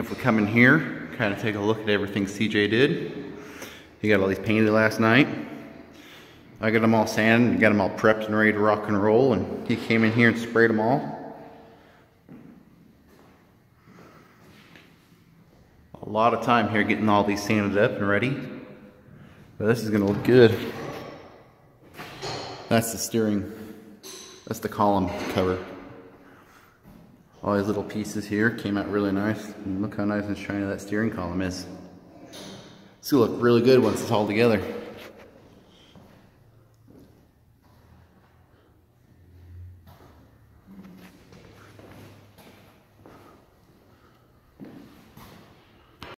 if we come in here, kind of take a look at everything CJ did. He got all these painted last night. I got them all sanded, got them all prepped and ready to rock and roll, and he came in here and sprayed them all. A lot of time here getting all these sanded up and ready. But this is gonna look good. That's the steering, that's the column cover. All these little pieces here came out really nice. And look how nice and shiny that steering column is. It's gonna look really good once it's all together.